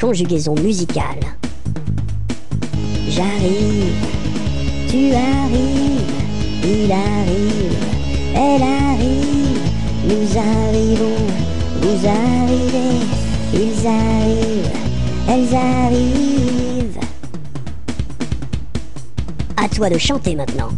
conjugaison musicale. J'arrive, tu arrives, il arrive, elle arrive, nous arrivons, vous arrivez, ils arrivent, elles arrivent. À toi de chanter maintenant.